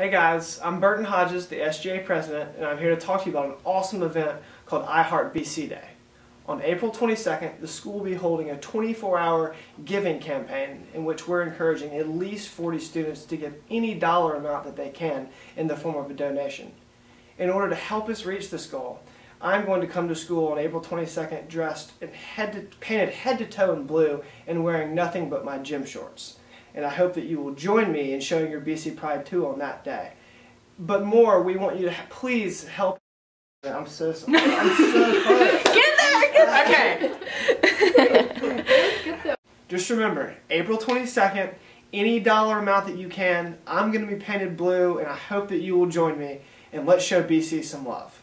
Hey guys, I'm Burton Hodges, the SGA president, and I'm here to talk to you about an awesome event called iHeart BC Day. On April 22nd, the school will be holding a 24-hour giving campaign in which we're encouraging at least 40 students to give any dollar amount that they can in the form of a donation. In order to help us reach this goal, I'm going to come to school on April 22nd dressed and head to, painted head to toe in blue and wearing nothing but my gym shorts. And I hope that you will join me in showing your BC Pride too on that day. But more, we want you to please help. I'm so sorry. I'm so sorry. Get there! Get there! Okay. Just remember, April 22nd, any dollar amount that you can, I'm going to be painted blue, and I hope that you will join me, and let's show BC some love.